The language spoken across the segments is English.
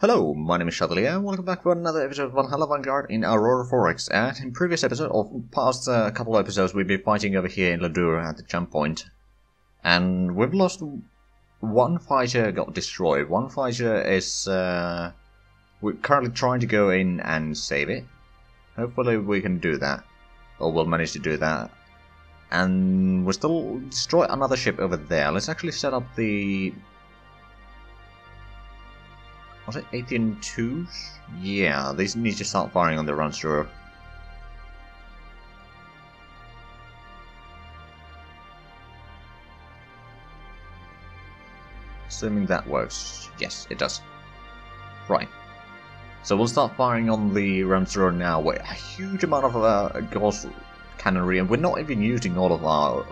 Hello, my name is Zhatelier, welcome back for another episode of Valhalla Vanguard in Aurora 4x. And in previous episode, or past uh, couple of episodes, we've been fighting over here in Ladur at the jump point. And we've lost one fighter got destroyed. One fighter is uh, we're currently trying to go in and save it. Hopefully we can do that. Or we'll manage to do that. And we'll still destroy another ship over there. Let's actually set up the was it Athenian 2s? Yeah, these need to start firing on the runs through. Assuming that works. Yes, it does. Right. So we'll start firing on the Ramsur now with a huge amount of uh, Gauss cannonry, and we're not even using all of our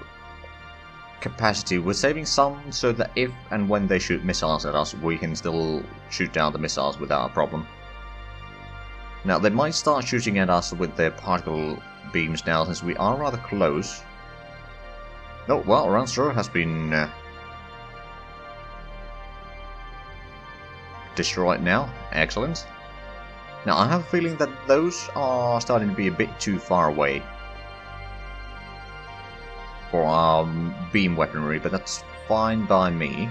capacity. We're saving some so that if and when they shoot missiles at us, we can still shoot down the missiles without a problem. Now, they might start shooting at us with their particle beams now, since we are rather close. Oh, well, Ranstor has been uh, destroyed now. Excellent. Now, I have a feeling that those are starting to be a bit too far away for um, beam weaponry, but that's fine by me.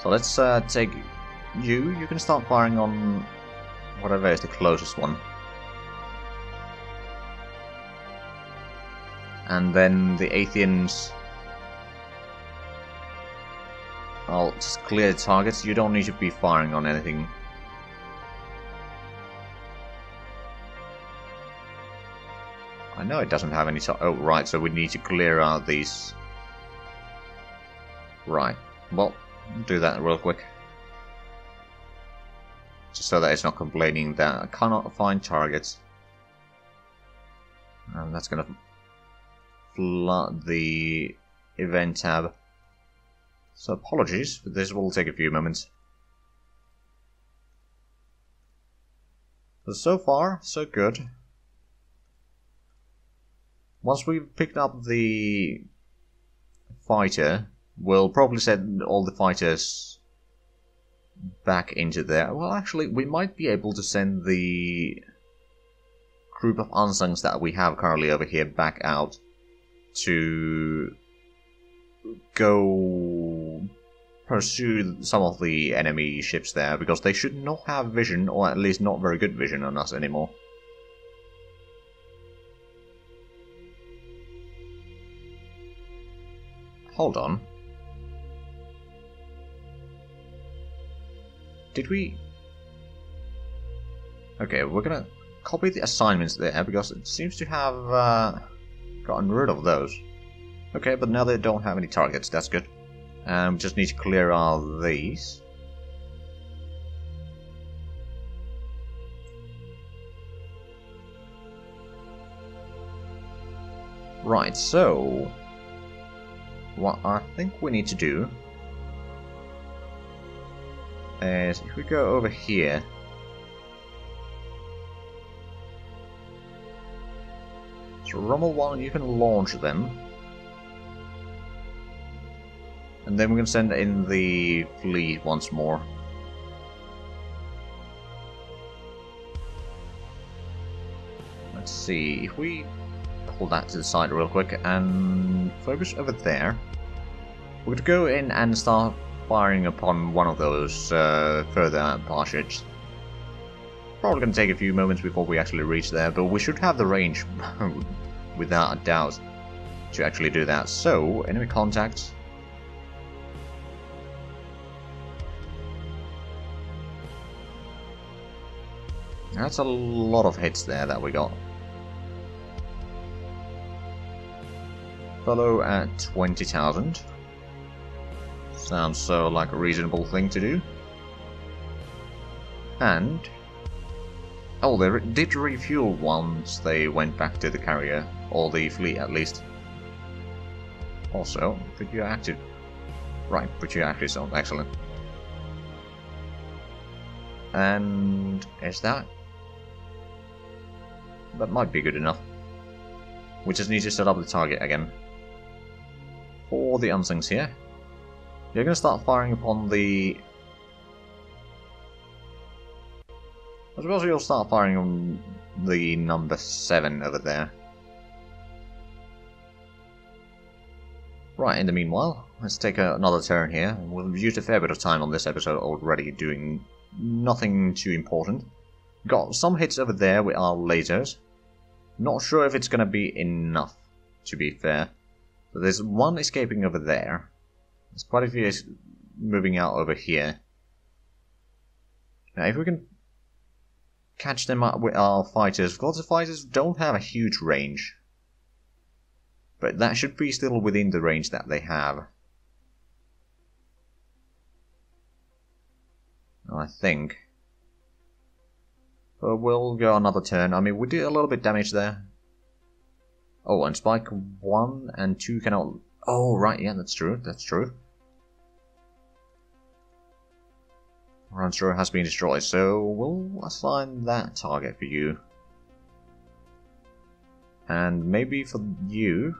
So let's uh, take you. You can start firing on whatever is the closest one. And then the Athenians... I'll just clear the targets. You don't need to be firing on anything Know it doesn't have any... Oh, right, so we need to clear out these... Right. Well, do that real quick. Just so that it's not complaining that I cannot find targets. And that's going to flood the event tab. So apologies, but this will take a few moments. so far, so good once we've picked up the fighter, we'll probably send all the fighters back into there. Well, actually, we might be able to send the group of Unsungs that we have currently over here back out to go pursue some of the enemy ships there because they should not have vision, or at least not very good vision on us anymore. Hold on. Did we... Okay, we're gonna copy the assignments there because it seems to have uh, gotten rid of those. Okay, but now they don't have any targets, that's good. And Um, just need to clear all these. Right, so what I think we need to do is if we go over here so Rommel 1 you can launch them. And then going to send in the fleet once more. Let's see if we pull that to the side real quick and focus over there. We're going to go in and start firing upon one of those uh, further ships. Probably going to take a few moments before we actually reach there, but we should have the range, without a doubt, to actually do that. So, enemy contact. That's a lot of hits there that we got. Fellow at 20,000. Sounds so like a reasonable thing to do. And... Oh, they did refuel once they went back to the carrier, or the fleet at least. Also, put you active. Right, put you active zone, excellent. And is that... That might be good enough. We just need to set up the target again for the Unsungs here. You're going to start firing upon the I suppose you'll start firing on the number 7 over there. Right, in the meanwhile, let's take a, another turn here. We've used a fair bit of time on this episode already doing nothing too important. Got some hits over there with our lasers. Not sure if it's going to be enough, to be fair. But there's one escaping over there. There's quite a few moving out over here. Now, if we can catch them up with our fighters, because the fighters don't have a huge range. But that should be still within the range that they have. I think. But we'll go another turn. I mean, we did a little bit damage there. Oh, and Spike 1 and 2 cannot... Oh, right, yeah, that's true, that's true. Rancher has been destroyed, so we'll assign that target for you. And maybe for you,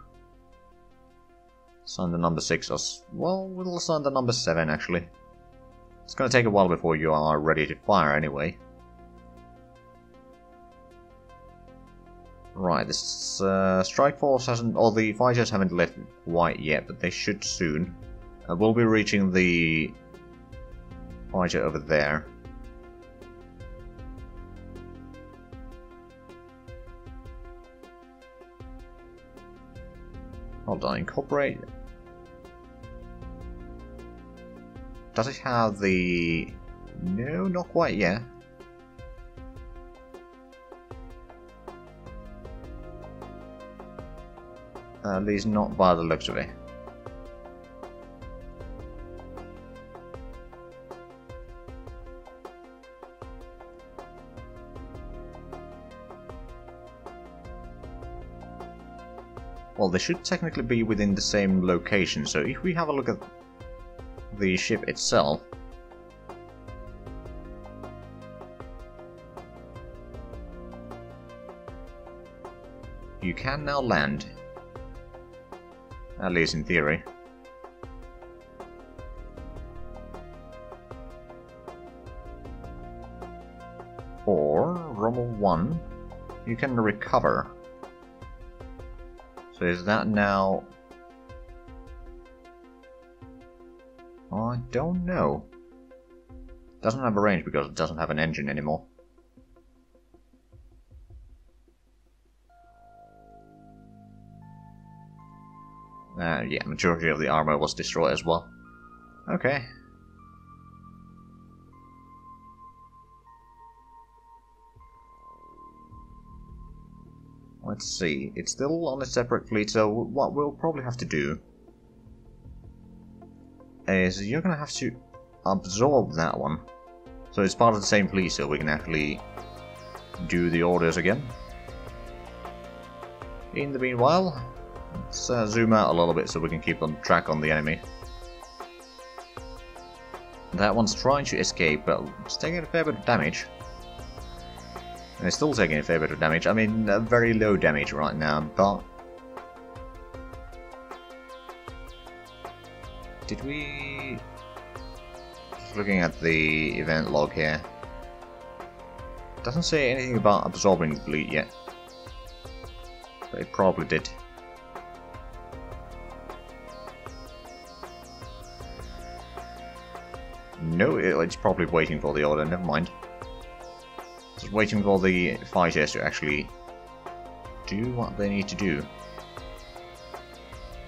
assign the number 6 as well, we'll assign the number 7 actually. It's gonna take a while before you are ready to fire anyway. Right, this uh, strike force hasn't, or the fighters haven't left quite yet, but they should soon. Uh, we'll be reaching the fighter over there. Hold on, incorporate. Does it have the... No, not quite yet. Uh, at least not by the looks of it. Well, they should technically be within the same location, so if we have a look at the ship itself... You can now land. At least in theory. Or, Rommel 1, you can recover. So is that now... I don't know. Doesn't have a range because it doesn't have an engine anymore. Yeah, majority of the armor was destroyed as well. Okay, Let's see, it's still on a separate fleet, so what we'll probably have to do is you're gonna have to absorb that one. So it's part of the same fleet, so we can actually do the orders again. In the meanwhile, let's uh, zoom out a little bit so we can keep on track on the enemy. That one's trying to escape, but it's taking a fair bit of damage. And it's still taking a fair bit of damage. I mean, very low damage right now, but... Did we... Just looking at the event log here. Doesn't say anything about absorbing the fleet yet. But it probably did. No, it's probably waiting for the order, never mind. Just waiting for the fighters to actually do what they need to do.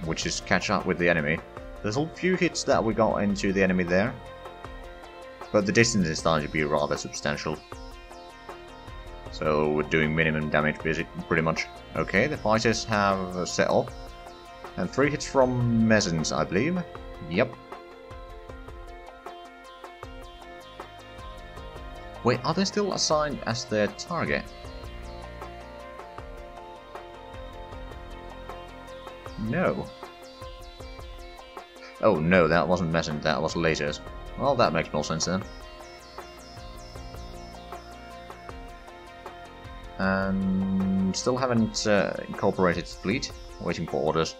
Which is catch up with the enemy. There's a few hits that we got into the enemy there. But the distance is starting to be rather substantial. So we're doing minimum damage pretty much. Okay, the fighters have set off. And three hits from Messens, I believe. Yep. Wait, are they still assigned as their target? No. Oh no, that wasn't Messen, that was lasers. Well, that makes more sense then. And still haven't uh, incorporated fleet, waiting for orders.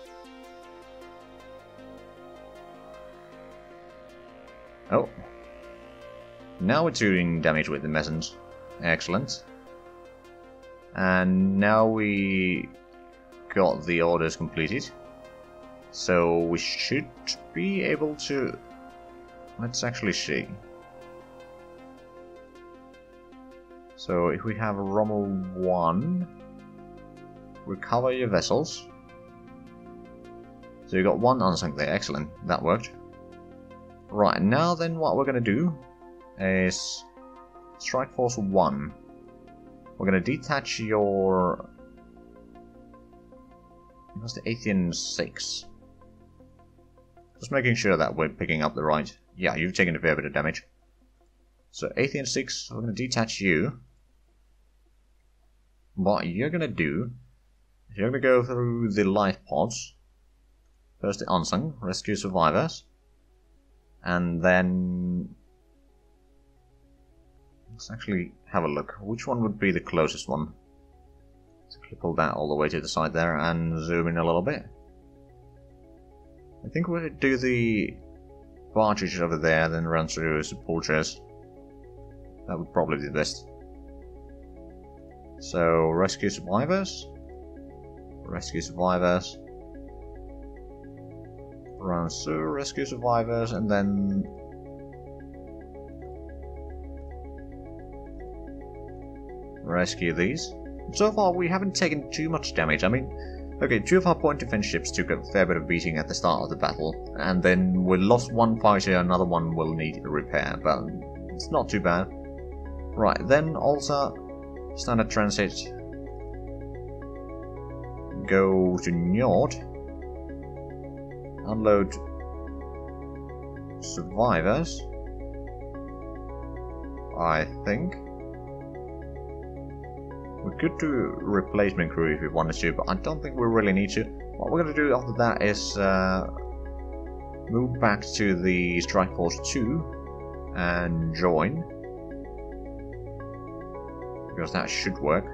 Now we're doing damage with the Messens. Excellent. And now we got the orders completed. So we should be able to... Let's actually see. So if we have Rommel 1, recover your vessels. So you got one Unsung there, excellent, that worked. Right, now then what we're going to do is Strike Force 1. We're going to detach your... What's the Athean 6? Just making sure that we're picking up the right... Yeah, you've taken a fair bit of damage. So Athean 6, we're going to detach you. What you're going to do is you're going to go through the life pods. First the unsung, rescue survivors. And then... Let's actually have a look. Which one would be the closest one? Let's pull that all the way to the side there and zoom in a little bit. I think we'll do the barges over there, then run through support chairs. That would probably be the best. So, rescue survivors. Rescue survivors run through, rescue survivors, and then rescue these. So far, we haven't taken too much damage. I mean, okay, two of our point defense ships took a fair bit of beating at the start of the battle, and then we lost one fighter, another one will need repair, but it's not too bad. Right, then also standard transit. Go to Njord unload survivors. I think. We could do replacement crew if we wanted to, but I don't think we really need to. What we're going to do after that is uh, move back to the Strike Force 2 and join. Because that should work.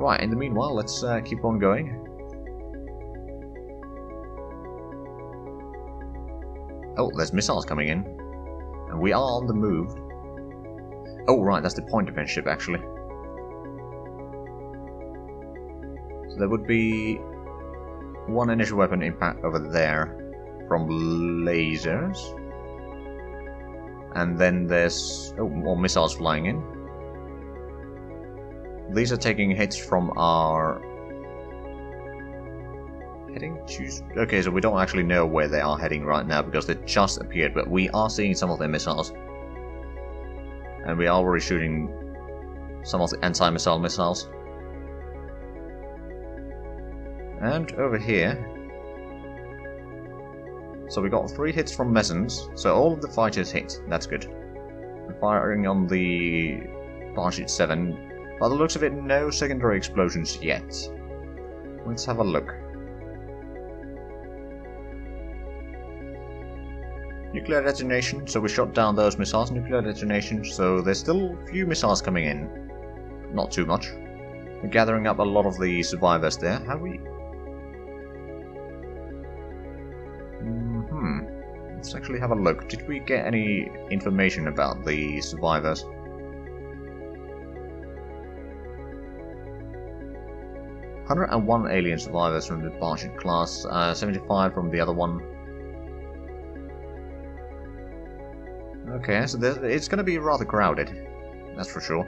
Right, in the meanwhile, let's uh, keep on going. Oh, there's missiles coming in. And we are on the move. Oh, right, that's the point defense ship, actually. So there would be one initial weapon impact over there from lasers. And then there's oh, more missiles flying in. These are taking hits from our heading? Choose. Okay, so we don't actually know where they are heading right now because they just appeared, but we are seeing some of their missiles. And we are already shooting some of the anti-missile missiles. And over here... So we got three hits from Messens, so all of the fighters hit, that's good. We're firing on the Starship 7, by the looks of it, no secondary explosions yet. Let's have a look. Nuclear detonation, so we shot down those missiles. Nuclear detonation, so there's still a few missiles coming in. Not too much. We're gathering up a lot of the survivors there. Have we... Mm hmm. Let's actually have a look. Did we get any information about the survivors? Hundred and one alien survivors from the Barship class, uh, 75 from the other one, Okay, so it's going to be rather crowded. That's for sure.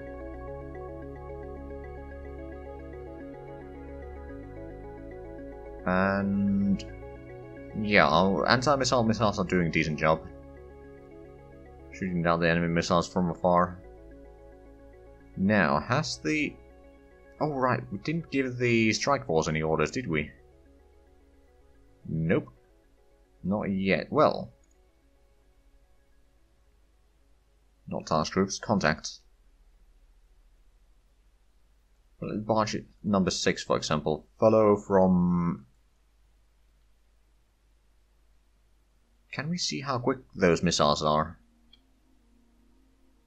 And... Yeah, anti-missile missiles are doing a decent job. Shooting down the enemy missiles from afar. Now, has the... Oh right, we didn't give the strike force any orders, did we? Nope. Not yet. Well, not task groups, contacts. Barge number 6, for example. Follow from... Can we see how quick those missiles are?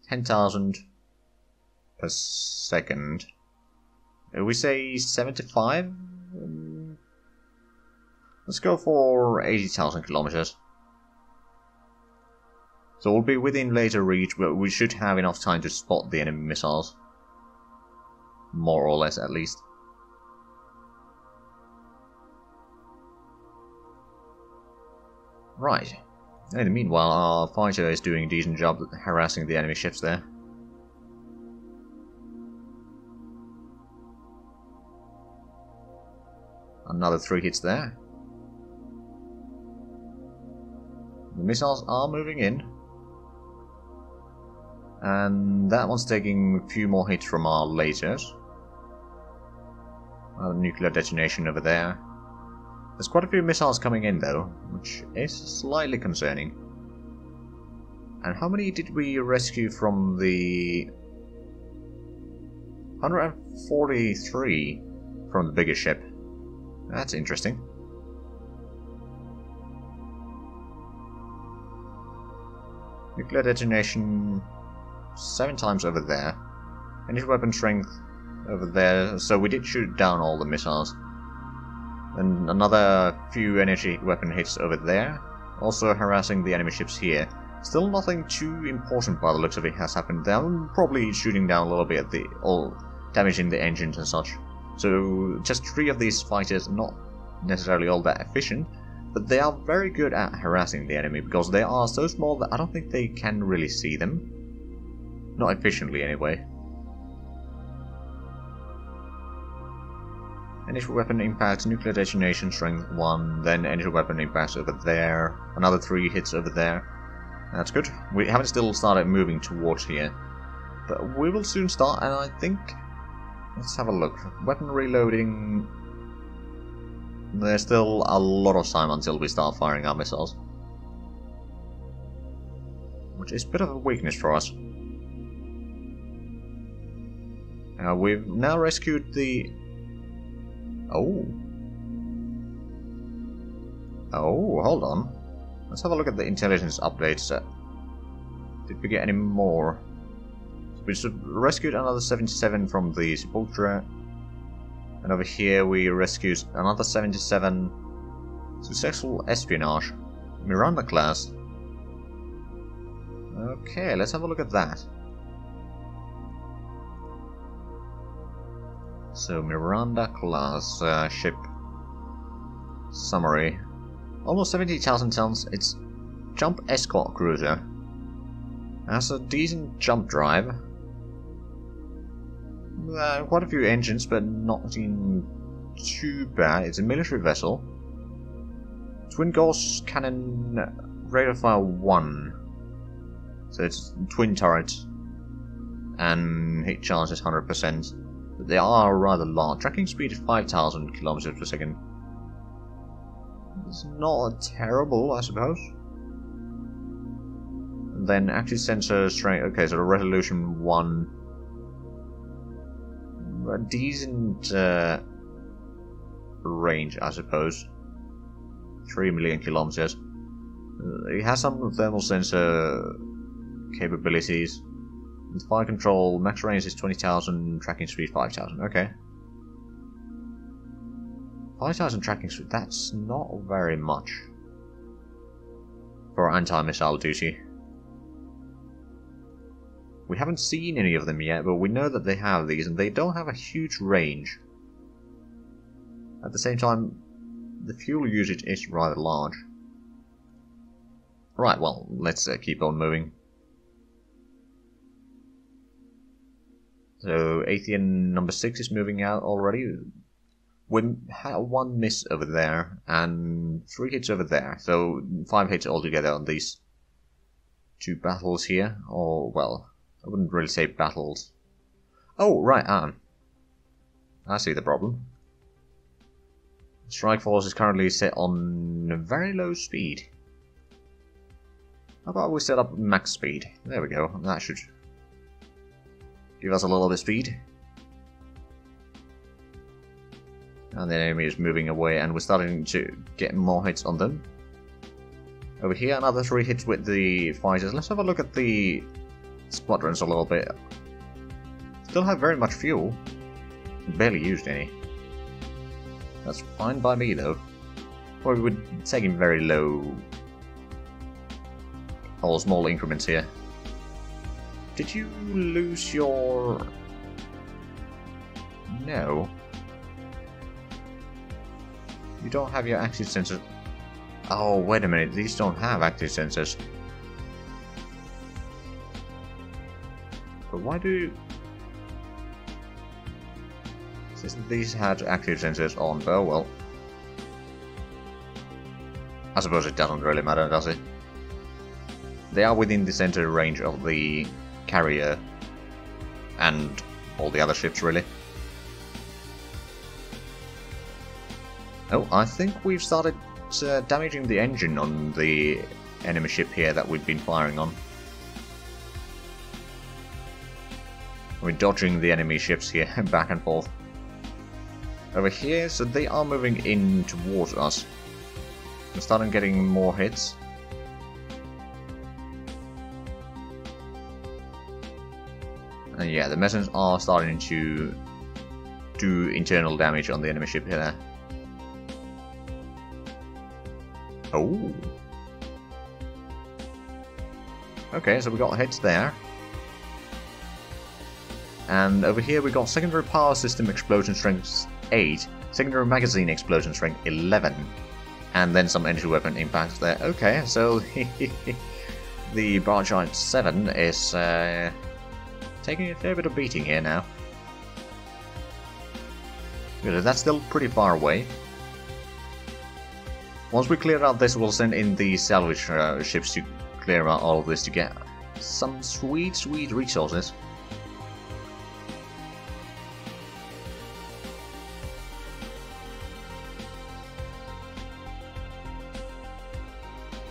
10,000 per second. Uh, we say 75? Mm. Let's go for 80,000 kilometers. So we'll be within laser reach, but we should have enough time to spot the enemy missiles. More or less, at least. Right. In the meanwhile, our fighter is doing a decent job harassing the enemy ships there. Another three hits there. The missiles are moving in. And that one's taking a few more hits from our lasers. Nuclear detonation over there. There's quite a few missiles coming in though, which is slightly concerning. And how many did we rescue from the... 143 from the bigger ship. That's interesting. Nuclear detonation seven times over there. Energy weapon strength over there, so we did shoot down all the missiles. And another few energy weapon hits over there, also harassing the enemy ships here. Still nothing too important by the looks of it has happened there. Probably shooting down a little bit, at the all damaging the engines and such. So just three of these fighters, not necessarily all that efficient, but they are very good at harassing the enemy because they are so small that I don't think they can really see them. Not efficiently, anyway. Initial weapon impact, nuclear detonation, strength 1, then initial weapon impact over there, another 3 hits over there. That's good. We haven't still started moving towards here. But we will soon start, and I think... Let's have a look. Weapon reloading... There's still a lot of time until we start firing our missiles. Which is a bit of a weakness for us. Uh, we've now rescued the... Oh. Oh, hold on. Let's have a look at the intelligence updates. Uh, did we get any more? We just rescued another 77 from the Sepultura. And over here we rescued another 77. Successful espionage. Miranda class. Okay, let's have a look at that. So Miranda class uh, ship summary. Almost 70,000 tons. It's jump escort cruiser. Has a decent jump drive. Uh, quite a few engines, but not in too bad. It's a military vessel. Twin Gauss cannon rate of fire 1. So it's twin turret. And hit chance is 100% but they are rather large. Tracking speed is 5,000 kilometers per second. It's not terrible, I suppose. Then active sensor strength. Okay, so the resolution 1. A decent uh, range, I suppose. 3 million kilometers. It has some thermal sensor capabilities. Fire control, max range is 20,000, tracking speed 5,000. Okay. 5,000 tracking speed, that's not very much for anti-missile duty. We haven't seen any of them yet, but we know that they have these, and they don't have a huge range. At the same time, the fuel usage is rather large. Right, well, let's uh, keep on moving. So Athean number six is moving out already. We had one miss over there and three hits over there, so five hits altogether on these two battles here. Or well, I wouldn't really say battles. Oh right, um, I see the problem. Strike Force is currently set on very low speed. How about we set up max speed? There we go. That should Give us a little bit of speed. And the enemy is moving away and we're starting to get more hits on them. Over here, another three hits with the fighters. Let's have a look at the squadrons a little bit. Still have very much fuel. Barely used any. That's fine by me though. Or we would take him very low Or small increments here. Did you lose your... No. You don't have your active sensors. Oh, wait a minute. These don't have active sensors. But why do you... Since these had active sensors on, oh well. I suppose it doesn't really matter, does it? They are within the center range of the carrier and all the other ships, really. Oh, I think we've started uh, damaging the engine on the enemy ship here that we've been firing on. We're dodging the enemy ships here, back and forth. Over here, so they are moving in towards us. We're starting getting more hits. And yeah, the messengers are starting to do internal damage on the enemy ship here. Oh. Okay, so we got hits there. And over here we got secondary power system explosion strength 8, secondary magazine explosion strength 11, and then some energy weapon impacts there. Okay, so the Bargite 7 is uh, taking a fair bit of beating here now. Good, that's still pretty far away. Once we clear out this, we'll send in the salvage uh, ships to clear out all of this to get some sweet, sweet resources.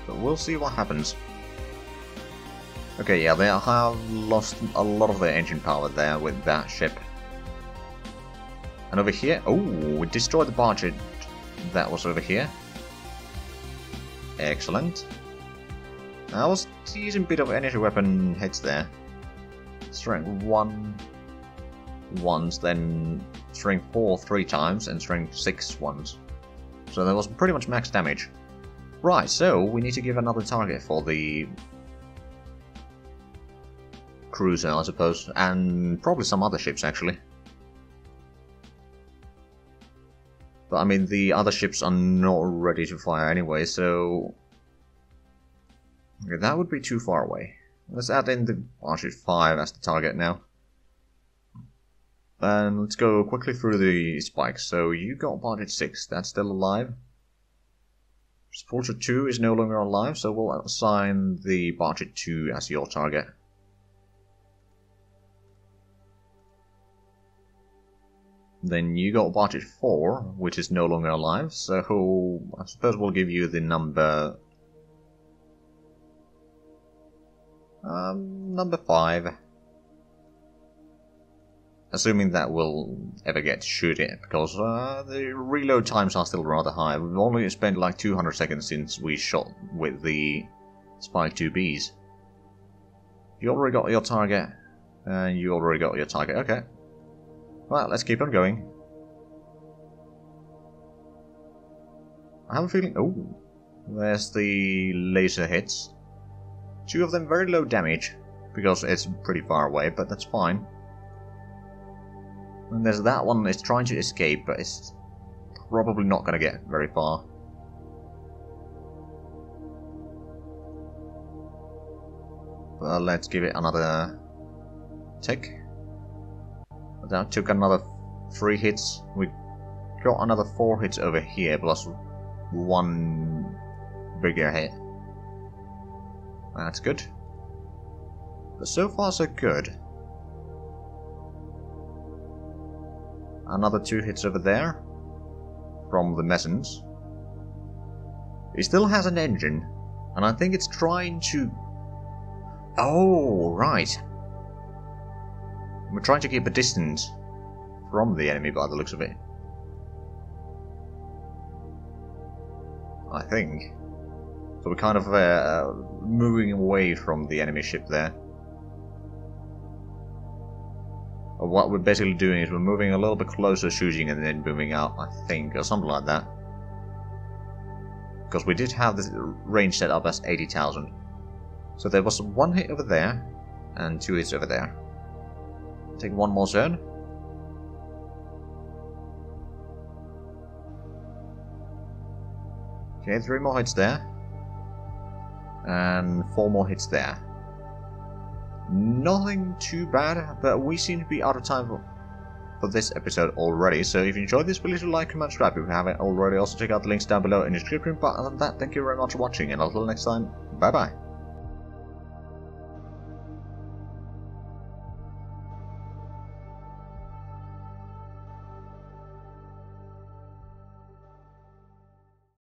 But we'll see what happens. Okay, yeah, they have lost a lot of their engine power there with that ship. And over here, oh, we destroyed the barge that was over here. Excellent. I was a bit of energy weapon hits there. Strength 1 once, then strength 4 three times, and strength 6 once. So that was pretty much max damage. Right, so we need to give another target for the cruiser, I suppose, and probably some other ships actually. But I mean, the other ships are not ready to fire anyway, so... Okay, that would be too far away. Let's add in the Archer 5 as the target now. And let's go quickly through the spikes. So you got Barget 6, that's still alive. Sporter 2 is no longer alive, so we'll assign the Barget 2 as your target. Then you got Barget 4, which is no longer alive, so I suppose we'll give you the number... Um, number 5. Assuming that we'll ever get to shoot it, because uh, the reload times are still rather high. We've only spent like 200 seconds since we shot with the Spike 2Bs. You already got your target, and you already got your target, okay. Well, let's keep on going. I have a feeling... Oh, there's the laser hits. Two of them very low damage, because it's pretty far away, but that's fine. And there's that one that's trying to escape, but it's probably not going to get very far. But let's give it another tick. That took another three hits. We got another four hits over here, plus one bigger hit. That's good. But so far so good. Another two hits over there. From the Messens. It still has an engine. And I think it's trying to... Oh, right. We're trying to keep a distance from the enemy by the looks of it. I think. So we're kind of uh, moving away from the enemy ship there. what we're basically doing is we're moving a little bit closer, shooting, and then moving out, I think, or something like that. Because we did have the range set up as 80,000. So there was one hit over there, and two hits over there. Take one more turn. Okay, three more hits there. And four more hits there. Nothing too bad, but we seem to be out of time for, for this episode already. So if you enjoyed this, please like, comment, subscribe if you haven't already. Also check out the links down below in the description. But other than that, thank you very much for watching, and until next time, bye bye.